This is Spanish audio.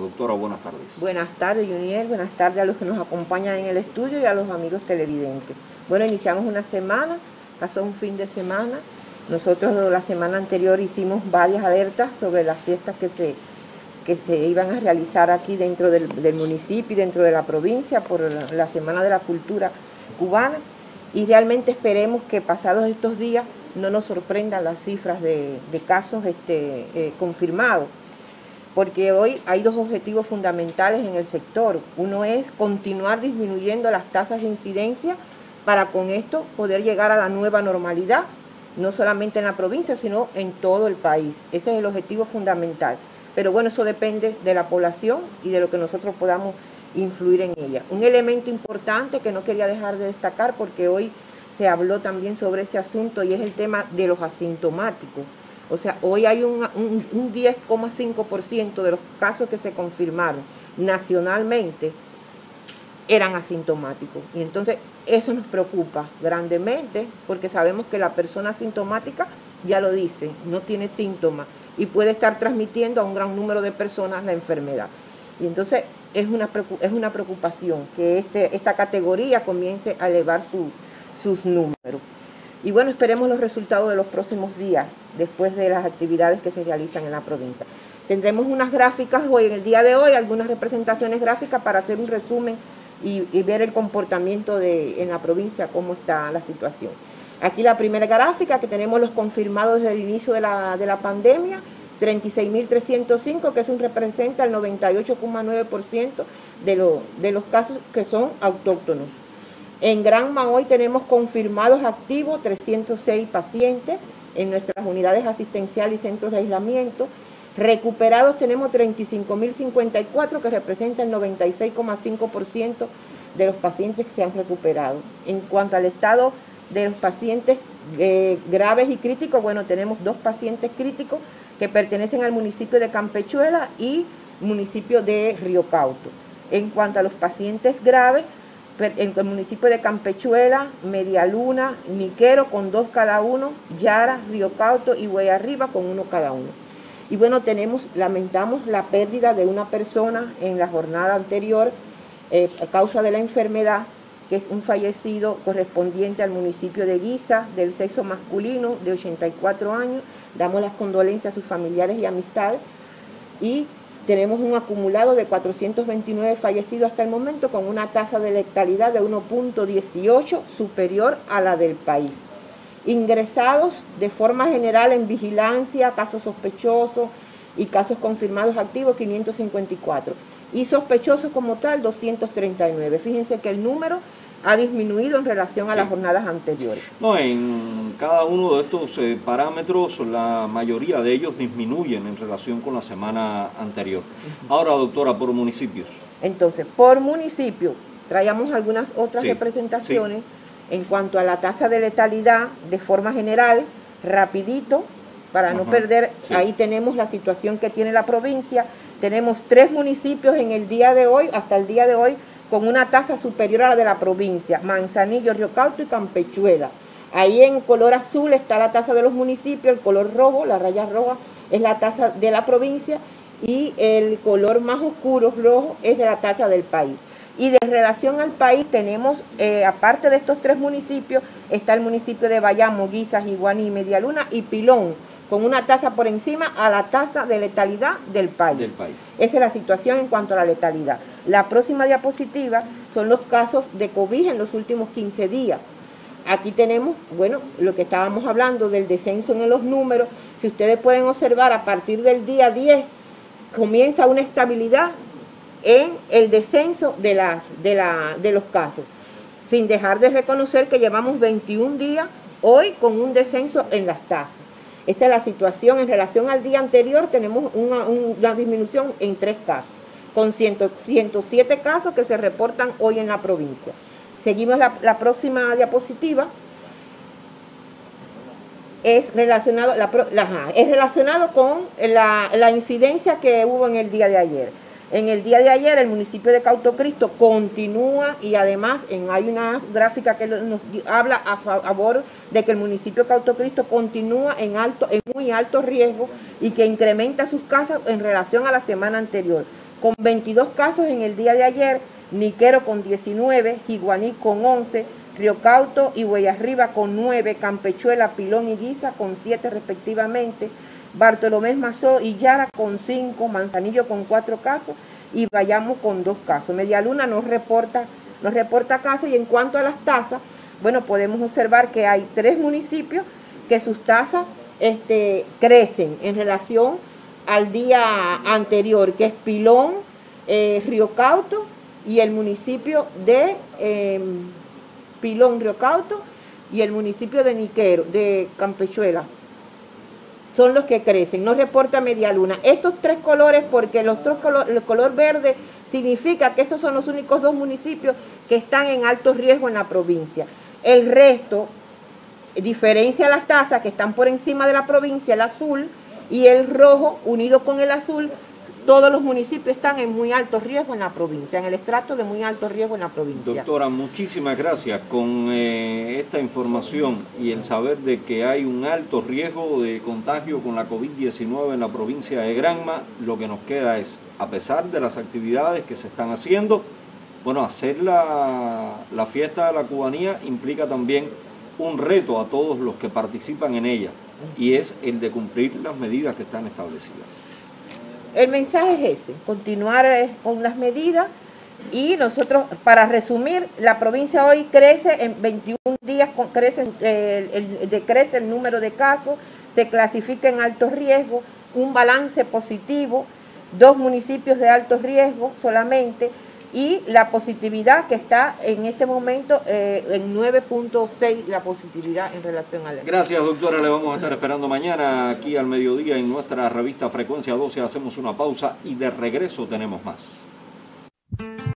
Doctora, buenas tardes. Buenas tardes, Juniel. Buenas tardes a los que nos acompañan en el estudio y a los amigos televidentes. Bueno, iniciamos una semana, pasó un fin de semana. Nosotros la semana anterior hicimos varias alertas sobre las fiestas que se, que se iban a realizar aquí dentro del, municipio y dentro de la provincia por la Semana de la Cultura Cubana. Y realmente esperemos que pasados estos días no nos sorprendan las cifras de, casos este, eh, confirmados porque hoy hay dos objetivos fundamentales en el sector. Uno es continuar disminuyendo las tasas de incidencia para con esto poder llegar a la nueva normalidad, no solamente en la provincia, sino en todo el país. Ese es el objetivo fundamental. Pero bueno, eso depende de la población y de lo que nosotros podamos influir en ella. Un elemento importante que no quería dejar de destacar porque hoy se habló también sobre ese asunto y es el tema de los asintomáticos. O sea, hoy hay un, 10,5% de los casos que se confirmaron nacionalmente eran asintomáticos. Y entonces eso nos preocupa grandemente porque sabemos que la persona asintomática ya lo dice, no tiene síntomas y puede estar transmitiendo a un gran número de personas la enfermedad. Y entonces es una, es una preocupación que este, esta categoría comience a elevar sus números. Y bueno, esperemos los resultados de los próximos días después de las actividades que se realizan en la provincia. Tendremos unas gráficas hoy, en el día de hoy, algunas representaciones gráficas para hacer un resumen y, ver el comportamiento de, en la provincia, cómo está la situación. Aquí la primera gráfica que tenemos los confirmados desde el inicio de la, de la pandemia, 36.305, que es un representa el 98,9% de, de los casos que son autóctonos. En Granma hoy tenemos confirmados activos 306 pacientes en nuestras unidades asistenciales y centros de aislamiento. Recuperados tenemos 35.054 que representa el 96,5% de los pacientes que se han recuperado. En cuanto al estado de los pacientes eh, graves y críticos, bueno, tenemos dos pacientes críticos que pertenecen al municipio de Campechuela y municipio de Río Cauto. En cuanto a los pacientes graves, en el municipio de Campechuela, Medialuna, Niquero con dos cada uno, Yara, Río Cauto y Arriba con uno cada uno. Y bueno, tenemos, lamentamos la pérdida de una persona en la jornada anterior eh, a causa de la enfermedad, que es un fallecido correspondiente al municipio de Guisa, del sexo masculino, de 84 años. Damos las condolencias a sus familiares y amistades. Y tenemos un acumulado de 429 fallecidos hasta el momento con una tasa de letalidad de 1.18 superior a la del país. Ingresados de forma general en vigilancia, casos sospechosos y casos confirmados activos 554. Y sospechosos como tal 239. Fíjense que el número ha disminuido en relación a las jornadas anteriores. No, en cada uno de estos eh, parámetros, la mayoría de ellos disminuyen en relación con la semana anterior. Ahora, doctora, por municipios. Entonces, por municipio, traíamos algunas otras representaciones en cuanto a la tasa de letalidad de forma general, rapidito, para no perder, ahí tenemos la situación que tiene la provincia. Tenemos tres municipios en el día de hoy, hasta el día de hoy, con una tasa superior a la de la provincia, Manzanillo, Río Cauto y Campechuela. Ahí en color azul está la tasa de los municipios, el color rojo, la raya roja es la tasa de la provincia y el color más oscuro, rojo, es de la tasa del país. Y de relación al país tenemos, eh, aparte de estos tres municipios, está el municipio de Bayamo, Guisas, Iguaní, Medialuna y Pilón, con una tasa por encima a la tasa de letalidad del país. del país. Esa es la situación en cuanto a la letalidad. La próxima diapositiva son los casos de COVID en los últimos 15 días. Aquí tenemos, bueno, lo que estábamos hablando del descenso en los números. Si ustedes pueden observar, a partir del día 10 comienza una estabilidad en el descenso de, los casos, sin dejar de reconocer que llevamos 21 días hoy con un descenso en las tasas. Esta es la situación. En relación al día anterior tenemos una, disminución en tres casos, con 107 casos que se reportan hoy en la provincia. Seguimos la, próxima diapositiva. Es relacionado, es relacionado con la incidencia que hubo en el día de ayer. En el día de ayer el municipio de Cautocristo continúa y además en, hay una gráfica que nos habla a favor de que el municipio de Cautocristo continúa en, alto, en muy alto riesgo y que incrementa sus casas en relación a la semana anterior. Con 22 casos en el día de ayer, Niquero con 19, Jiguaní con 11, Río Cauto y Arriba con 9, Campechuela, Pilón y Guisa con 7 respectivamente, Bartolomé Mazó y Yara con 5, Manzanillo con 4 casos y Bayamo con 2 casos. Medialuna nos reporta, nos reporta casos y en cuanto a las tasas, bueno, podemos observar que hay tres municipios que sus tasas este, crecen en relación al día anterior, que es Pilón, eh, Río Cauto y el municipio de em, Pilón, Río Cauto y el municipio de Niquero, de Campechuela. Son los que crecen, no reporta media luna. Estos tres colores, porque los tres el color verde significa que esos son los únicos dos municipios que están en alto riesgo en la provincia. El resto diferencia las tasas que están por encima de la provincia, el azul y el rojo unido con el azul, todos los municipios están en muy alto riesgo en la provincia, en el estrato de muy alto riesgo en la provincia. Doctora, muchísimas gracias con eh, esta información y el saber de que hay un alto riesgo de contagio con la COVID-19 en la provincia de Granma. Lo que nos queda es, a pesar de las actividades que se están haciendo, bueno, hacer la, la fiesta de la cubanía implica también un reto a todos los que participan en ella y es el de cumplir las medidas que están establecidas. El mensaje es ese, continuar eh, con las medidas y nosotros, para resumir, la provincia hoy crece en 21 días, crece, eh, el, decrece el número de casos, se clasifica en alto riesgo, un balance positivo, dos municipios de alto riesgo solamente, y la positividad que está en este momento eh, en 9.6 la positividad en relación a la... Gracias doctora, le vamos a estar esperando mañana aquí al mediodía en nuestra revista Frecuencia 12, hacemos una pausa y de regreso tenemos más.